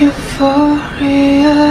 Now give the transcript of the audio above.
Euphoria.